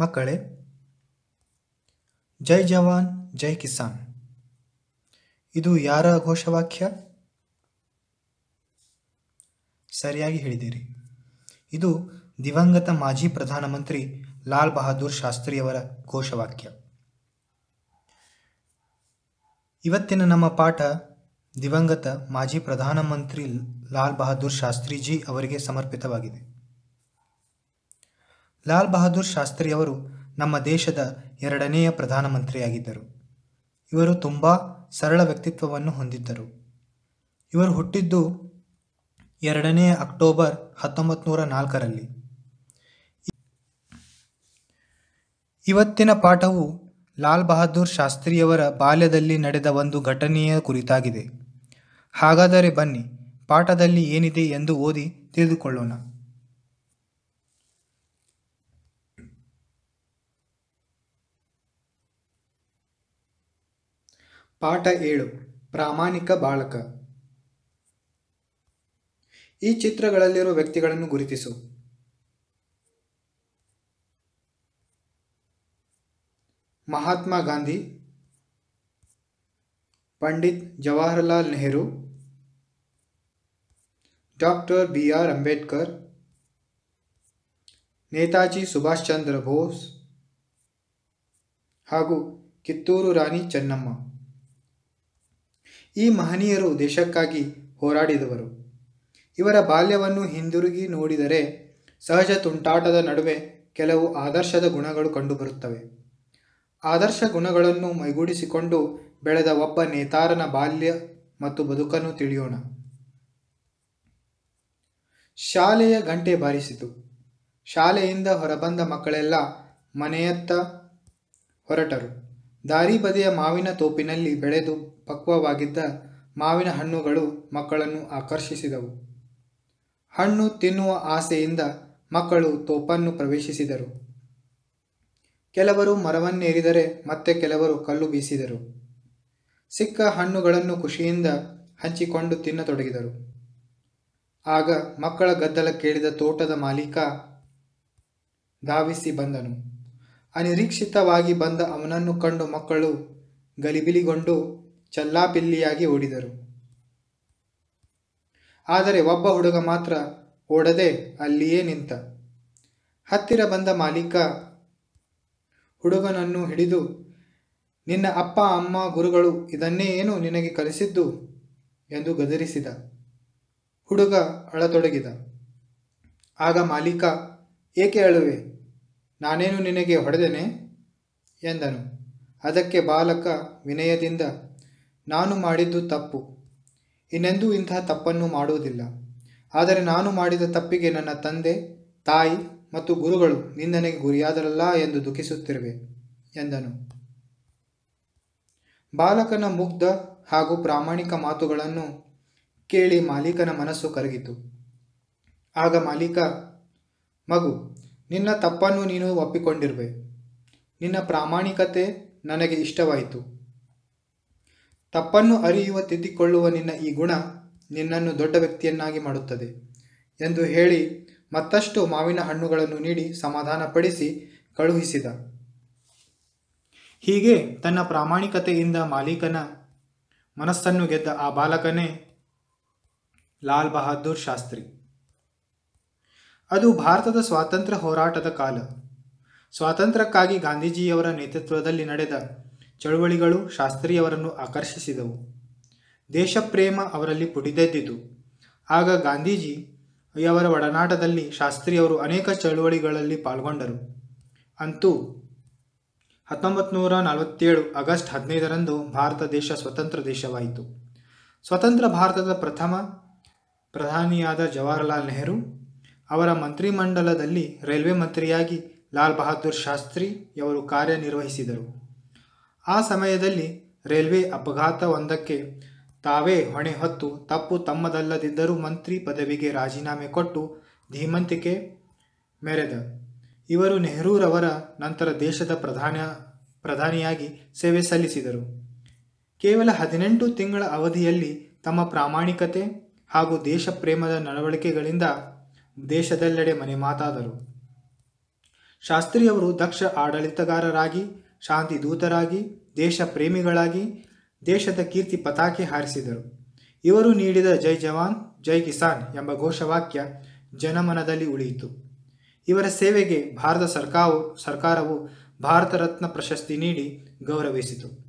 ಮಕ್ಕಳೇ, ಜೈ ಜವಾನ್, ಜೈ ಕಿಸಾನ್. ಇದು ಯಾರ ಘೋಷವಾಕ್ಯ? ಸರಿಯಾಗಿ ಹೇಳಿದಿರಿ ಇದು ದಿವಂಗತ ಮಾಜಿ ಪ್ರಧಾನಮಂತ್ರಿ ಲಾಲ್ ಬಹದ್ದೂರ್ ಶಾಸ್ತ್ರಿಯವರ ಘೋಷವಾಕ್ಯ. ಇವತ್ತಿನ ನಮ್ಮ ಪಾಠ ದಿವಂಗತ ಮಾಜಿ ಪ್ರಧಾನಮಂತ್ರಿ ಲಾಲ್ ಬಹದ್ದೂರ್ ಶಾಸ್ತ್ರಿಜಿ ಅವರಿಗೆ ಸಮರ್ಪಿತವಾಗಿದೆ. ಲಾಲ್ ಬಹದ್ದೂರ್ ಶಾಸ್ತ್ರಿಯವರು ನಮ್ಮ ದೇಶದ ಎರಡನೆಯ ಪ್ರಧಾನಮಂತ್ರಿಯಾಗಿದ್ದರು. ಇವರು ತುಂಬ ಸರಳ ವ್ಯಕ್ತಿತ್ವವನ್ನು ಹೊಂದಿದ್ದರು. ಇವರು ಹುಟ್ಟಿದ್ದು ಎರಡನೇ ಅಕ್ಟೋಬರ್ ಹತ್ತೊಂಬತ್ತು ನೂರ ನಾಲ್ಕರಲ್ಲಿ. ಇವತ್ತಿನ ಪಾಠವು ಲಾಲ್ ಬಹದ್ದೂರ್ ಶಾಸ್ತ್ರಿಯವರ ಬಾಲ್ಯದಲ್ಲಿ ನಡೆದ ಒಂದು ಘಟನೆಯ ಕುರಿತಾಗಿದೆ. ಹಾಗಾದರೆ ಬನ್ನಿ, ಪಾಠದಲ್ಲಿ ಏನಿದೆ ಎಂದು ಓದಿ ತಿಳಿದುಕೊಳ್ಳೋಣ. ಪಾಠ ಏಳು, ಪ್ರಾಮಾಣಿಕ ಬಾಳಕ ಈ ಚಿತ್ರಗಳಲ್ಲಿರುವ ವ್ಯಕ್ತಿಗಳನ್ನು ಗುರುತಿಸು. Mahatma Gandhi, Pandit Jawaharlal Nehru, doctor B R Ambedkar, Netaji Subhash Chandra Bose ಹಾಗೂ ಕಿತ್ತೂರು ರಾಣಿ ಚೆನ್ನಮ್ಮ. ಈ ಮಹನೀಯರು ದೇಶಕ್ಕಾಗಿ ಹೋರಾಡಿದವರು. ಇವರ ಬಾಲ್ಯವನ್ನು ಹಿಂದಿರುಗಿ ನೋಡಿದರೆ ಸಹಜ ತುಂಟಾಟದ ನಡುವೆ ಕೆಲವು ಆದರ್ಶದ ಗುಣಗಳು ಕಂಡುಬರುತ್ತವೆ. ಆದರ್ಶ ಗುಣಗಳನ್ನು ಮೈಗೂಡಿಸಿಕೊಂಡು ಬೆಳೆದ ಒಬ್ಬ ನೇತಾರನ ಬಾಲ್ಯ ಮತ್ತು ಬದುಕನ್ನು ತಿಳಿಯೋಣ. ಶಾಲೆಯ ಗಂಟೆ ಬಾರಿಸಿತು. ಶಾಲೆಯಿಂದ ಹೊರಬಂದ ಮಕ್ಕಳೆಲ್ಲ ಮನೆಯತ್ತ ಹೊರಟರು. ದಾರಿ ಬದಿಯ ಮಾವಿನ ತೋಪಿನಲ್ಲಿ ಬೆಳೆದು ಪಕ್ವವಾಗಿದ್ದ ಮಾವಿನ ಹಣ್ಣುಗಳು ಮಕ್ಕಳನ್ನು ಆಕರ್ಷಿಸಿದವು. ಹಣ್ಣು ತಿನ್ನುವ ಆಸೆಯಿಂದ ಮಕ್ಕಳು ತೋಪನ್ನು ಪ್ರವೇಶಿಸಿದರು. ಕೆಲವರು ಮರವನ್ನೇರಿದರೆ ಮತ್ತೆ ಕೆಲವರು ಕಲ್ಲು ಬೀಸಿದರು. ಸಿಕ್ಕ ಹಣ್ಣುಗಳನ್ನು ಖುಷಿಯಿಂದ ಹಂಚಿಕೊಂಡು ತಿನ್ನತೊಡಗಿದರು. ಆಗ ಮಕ್ಕಳ ಗದ್ದಲ ಕೇಳಿದ ತೋಟದ ಮಾಲೀಕ ಧಾವಿಸಿ ಬಂದನು. ಅನಿರೀಕ್ಷಿತವಾಗಿ ಬಂದ ಅವನನ್ನು ಕಂಡು ಮಕ್ಕಳು ಗಲಿಬಿಲಿಗೊಂಡು ಚಲ್ಲಾಪಿಲ್ಲಿಯಾಗಿ ಓಡಿದರು. ಆದರೆ ಒಬ್ಬ ಹುಡುಗ ಮಾತ್ರ ಓಡದೆ ಅಲ್ಲಿಯೇ ನಿಂತ. ಹತ್ತಿರ ಬಂದ ಮಾಲೀಕ ಹುಡುಗನನ್ನು ಹಿಡಿದು, ನಿನ್ನ ಅಪ್ಪ, ಅಮ್ಮ, ಗುರುಗಳು ಇದನ್ನೇ ಏನು ನಿನಗೆ ಕಲಿಸಿದ್ದು? ಎಂದು ಗದರಿಸಿದ. ಹುಡುಗ ಅಳತೊಡಗಿದ. ಆಗ ಮಾಲೀಕ, ಏಕೆ ಅಳುವೆ? ನಾನೇನು ನಿನಗೆ ಹೊಡೆದೆನೆ? ಎಂದನು. ಅದಕ್ಕೆ ಬಾಲಕ ವಿನಯದಿಂದ, ನಾನು ಮಾಡಿದ್ದು ತಪ್ಪು. ಇನ್ನೆಂದೂ ಇಂತಹ ತಪ್ಪನ್ನು ಮಾಡುವುದಿಲ್ಲ. ಆದರೆ ನಾನು ಮಾಡಿದ ತಪ್ಪಿಗೆ ನನ್ನ ತಂದೆ, ತಾಯಿ ಮತ್ತು ಗುರುಗಳು ನಿಂದನೆಗೆ ಗುರಿಯಾದರಲ್ಲ ಎಂದು ದುಃಖಿಸುತ್ತಿರುವೆ, ಎಂದನು. ಬಾಲಕನ ಮುಗ್ಧ ಹಾಗೂ ಪ್ರಾಮಾಣಿಕ ಮಾತುಗಳನ್ನು ಕೇಳಿ ಮಾಲೀಕನ ಮನಸ್ಸು ಕರಗಿತು. ಆಗ ಮಾಲೀಕ, ಮಗು ನಿನ್ನ ತಪ್ಪನ್ನು ನೀನು ಒಪ್ಪಿಕೊಂಡಿರುವೆ. ನಿನ್ನ ಪ್ರಾಮಾಣಿಕತೆ ನನಗೆ ಇಷ್ಟವಾಯಿತು. ತಪ್ಪನ್ನು ಅರಿಯುವ ತಿದ್ದಿಕೊಳ್ಳುವ ನಿನ್ನ ಈ ಗುಣ ನಿನ್ನನ್ನು ದೊಡ್ಡ ವ್ಯಕ್ತಿಯನ್ನಾಗಿ ಮಾಡುತ್ತದೆ ಎಂದು ಹೇಳಿ ಮತ್ತಷ್ಟು ಮಾವಿನ ಹಣ್ಣುಗಳನ್ನು ನೀಡಿ ಸಮಾಧಾನಪಡಿಸಿ ಕಳುಹಿಸಿದ. ಹೀಗೆ ತನ್ನ ಪ್ರಾಮಾಣಿಕತೆಯಿಂದ ಮಾಲೀಕನ ಮನಸ್ಸನ್ನು ಗೆದ್ದ ಆ ಬಾಲಕನೇ ಲಾಲ್ ಬಹದ್ದೂರ್ ಶಾಸ್ತ್ರಿ. ಅದು ಭಾರತದ ಸ್ವಾತಂತ್ರ್ಯ ಹೋರಾಟದ ಕಾಲ. ಸ್ವಾತಂತ್ರ್ಯಕ್ಕಾಗಿ ಗಾಂಧೀಜಿಯವರ ನೇತೃತ್ವದಲ್ಲಿ ನಡೆದ ಚಳುವಳಿಗಳು ಶಾಸ್ತ್ರಿಯವರನ್ನು ಆಕರ್ಷಿಸಿದವು. ದೇಶಪ್ರೇಮ ಅವರಲ್ಲಿ ಪುಟಿದೆದ್ದಿತು ಆಗ ಗಾಂಧೀಜಿ ಅವರ ಒಡನಾಟದಲ್ಲಿ ಶಾಸ್ತ್ರಿಯವರು ಅನೇಕ ಚಳುವಳಿಗಳಲ್ಲಿ ಪಾಲ್ಗೊಂಡರು. ಅಂತೂ ಹತ್ತೊಂಬತ್ತು ನೂರ ನಲವತ್ತೇಳು ಆಗಸ್ಟ್ ಹದಿನೈದರಂದು ಭಾರತ ದೇಶ ಸ್ವತಂತ್ರ ದೇಶವಾಯಿತು. ಸ್ವತಂತ್ರ ಭಾರತದ ಪ್ರಥಮ ಪ್ರಧಾನಿಯಾದ ಜವಾಹರಲಾಲ್ ನೆಹರು ಅವರ ಮಂತ್ರಿಮಂಡಲದಲ್ಲಿ ರೈಲ್ವೆ ಮಂತ್ರಿಯಾಗಿ ಲಾಲ್ ಬಹದ್ದೂರ್ ಶಾಸ್ತ್ರಿಯವರು ಕಾರ್ಯನಿರ್ವಹಿಸಿದರು. ಆ ಸಮಯದಲ್ಲಿ ರೈಲ್ವೆ ಅಪಘಾತವೊಂದಕ್ಕೆ ತಾವೇ ಹೊಣೆ ಹೊತ್ತು ತಪ್ಪು ತಮ್ಮದಲ್ಲದಿದ್ದರೂ ಮಂತ್ರಿ ಪದವಿಗೆ ರಾಜೀನಾಮೆ ಕೊಟ್ಟು ಧೀಮಂತಿಕೆ ಮೆರೆದ. ಇವರು ನೆಹರೂರವರ ನಂತರ ದೇಶದ ಪ್ರಧಾನ ಪ್ರಧಾನಿಯಾಗಿ ಸೇವೆ ಸಲ್ಲಿಸಿದರು. ಕೇವಲ ಹದಿನೆಂಟು ತಿಂಗಳ ಅವಧಿಯಲ್ಲಿ ತಮ್ಮ ಪ್ರಾಮಾಣಿಕತೆ ಹಾಗೂ ದೇಶ ಪ್ರೇಮದ ನಡವಳಿಕೆಗಳಿಂದ ದೇಶದೆಲ್ಲೆಡೆ ಮನೆ ಮಾತಾದರು ಶಾಸ್ತ್ರಿಯವರು ದಕ್ಷ ಆಡಳಿತಗಾರರಾಗಿ, ಶಾಂತಿ ದೂತರಾಗಿ, ದೇಶ ಪ್ರೇಮಿಗಳಾಗಿ, ದೇಶದ ಕೀರ್ತಿ ಪತಾಕೆ ಹಾರಿಸಿದರು. ಇವರು ನೀಡಿದ ಜೈ ಜವಾನ್, ಜೈ ಕಿಸಾನ್ ಎಂಬ ಘೋಷವಾಕ್ಯ ಜನಮನದಲ್ಲಿ ಉಳಿಯಿತು. ಇವರ ಸೇವೆಗೆ ಭಾರತ ಸರ್ಕಾರವು ಸರ್ಕಾರವು ಭಾರತ ರತ್ನ ಪ್ರಶಸ್ತಿ ನೀಡಿ ಗೌರವಿಸಿತು.